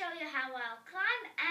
show you how I'll climb